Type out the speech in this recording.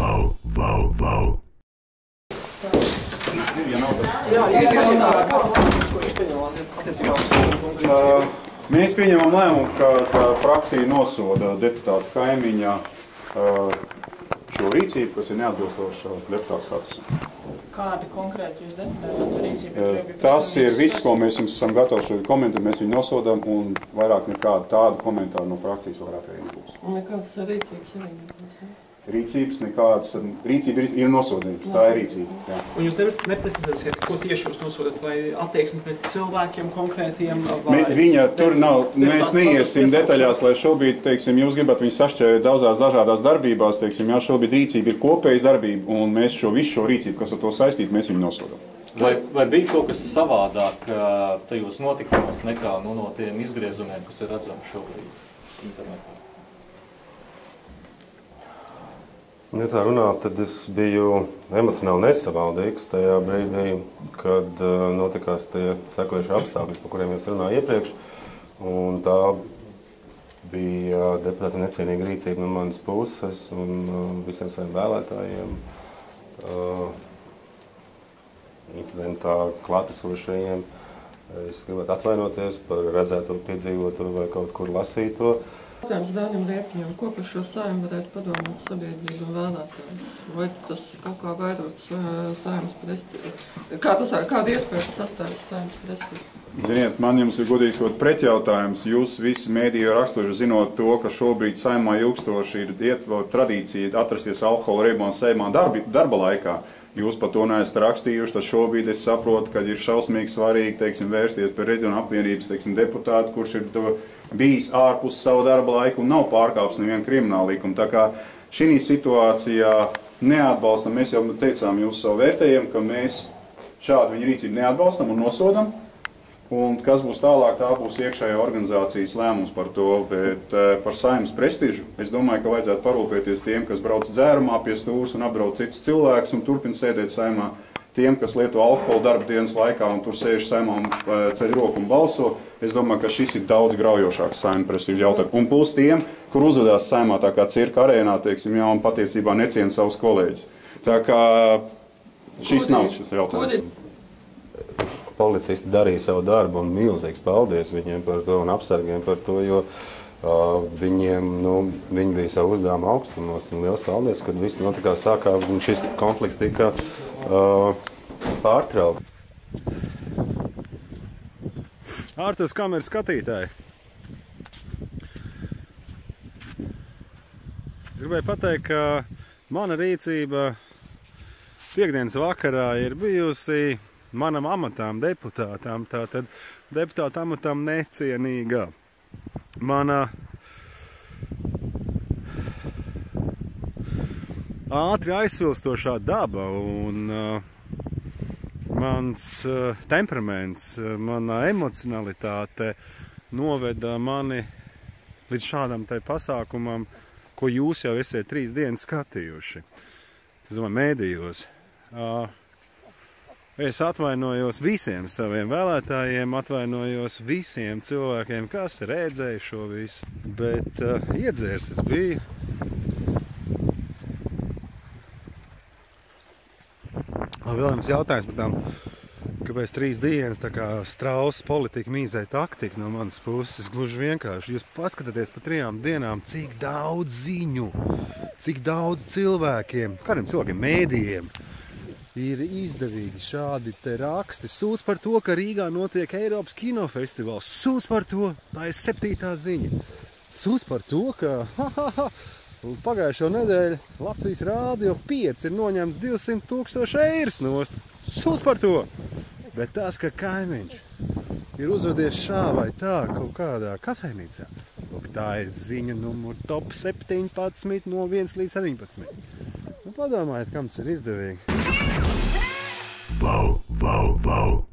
Vau, vau. Uh, Mēs pieņemam lēmumu, ka, frakcija nosoda deputāta kaimiņa šo rīcību, kas ir neatbilstoša deputāta statusam. Kādi konkrēti jūs deputātu rīcība? Jo bija Tas ir viss, ko mēs jums esam gatavi šodien komentēt. Mēs viņu nosodām un vairāk nekādu tādu komentāru no frakcijas vairāk arī nebūs. Nekādas rīcības arī nebūs. Rīcības nekādas, rīcība ir, ir nosodījums, tā ir rīcība. Jā. Un jūs nevarat neprecizēsiet, ko tieši jūs nosodat, vai attieksmi pret cilvēkiem konkrētiem, vai... Mi- Viņa tur nav, mēs neiesim detaļās, lai šobrīd, teiksim, jūs gribat viņu sašķērt daudzās dažādās darbībās, teiksim, jā, šobrīd rīcība ir kopējas darbība, un mēs šo visu šo rīcību, kas ar to saistīt, mēs viņu nosodam. Vai, vai bija kaut kas savādāk tajos notikumos nekā nu, no tiem izgriezumiem, kas ir redzami šobrīd internetā? Ja tā runā, tad es biju emocionāli nesavaldīgs tajā brīdī, kad uh, notikās tie sekojušie apstākļi, par kuriem jūs runājāt iepriekš. Un tā bija deputāta necienīga rīcība no manas puses un uh, visiem saviem vēlētājiem. Uh, incidentā klātesošajiem. Es gribētu atvainoties par redzēto, piedzīvoto vai kaut kur lasīto. Jautājums Dāņam Riepiņam, ko par šo saimu varētu padomāt sabiedrība un vēlētājs? Vai tas kaut kā vairots saimas prestižu? Kā tas, kāda iespēja tas sastāvis saimas prestižu? Ziniet, man jums ir godīgs kaut pretjautājums. Jūs visi mēdīji rakstuši zinot to, ka šobrīd saimā ilgstoši ir ietvo tradīcija atrasties alkohola riebona saimā darbi, darba laikā. Jūs par to neesat rakstījuši, tad šobrīd es saprotu, ka ir šausmīgi svarīgi, teiksim, vērsties pie reģiona apvienības, teiksim, deputātu, kurš ir to bijis ārpus savu darba laiku un nav pārkāpis nevienu kriminālu likumu. Tā kā šī situācijā neatbalstam, mēs jau teicām jūsu savu vērtējumu, ka mēs šādu viņu rīcību neatbalstam un nosodam. Un kas būs tālāk, tā būs iekšējā organizācijas lēmums par to, bet eh, par saimnes prestižu es domāju, ka vajadzētu parūpēties tiem, kas brauc dzērumā pie stūres un apbrauc citus cilvēkus un turpina sēdēt saimā. Tiem, kas lieto alkoholu darba dienas laikā un tur sēž saimā un eh, ceļ roku un balso, es domāju, ka šis ir daudz graujošāks saimnes prestižu jautājums. Un plus tiem, kur uzvedās saimā tā kā cirka arēnā, teiksim, jā, un patiesībā neciena savus kolēģus. Tā kā šis nav šis jautājums. policisti darīja savu darbu, un milzīgs paldies viņiem par to un apsargiem par to, jo uh, viņiem, nu, viņi bija savu uzdevumu augstumos. Un liels paldies, ka viss notikās tā, kā šis konflikts tika uh, pārtraukts. Ārtas kameras skatītāji. Es gribēju pateikt, ka mana rīcība piekdienas vakarā ir bijusi manam amatam, deputātam, tātad deputāta amatam necienīga. Mana ātri aizsilstošā daba un uh, mans uh, temperaments, uh, mana emocionalitāte noveda mani līdz šādam tai pasākumam, ko jūs jau esat trīs dienas skatījuši. Es domāju, mēdījos. Uh, Es atvainojos visiem saviem vēlētājiem, atvainojos visiem cilvēkiem, kas redzēja šo visu. Bet uh, iedzērs es biju. Vēl jums jautājums par tām, kāpēc trīs dienas tā kā strausa politika mīzē taktika no manas puses. Gluži vienkārši. Jūs paskatieties pa trijām dienām, cik daudz ziņu, cik daudz cilvēkiem, kādiem cilvēkiem, mēdījiem ir izdevīgi šādi te raksti. Sūdz par to, ka Rīgā notiek Eiropas kinofestivāls. Sūdz par to, tā ir septītā ziņa. Sūdz par to, ka ha, ha, ha, pagājušo nedēļu Latvijas rādio 5 ir noņemts 200 tūkstoši eiras nost. Sūdz par to! Bet tas, ka kaimiņš ir uzvedies šā vai tā kaut kādā kafejnīcā, tā ir ziņa numur top 17 no 1 līdz 17. Nu, padomājiet, kam tas ir izdevīgi. Vau, vau, vau.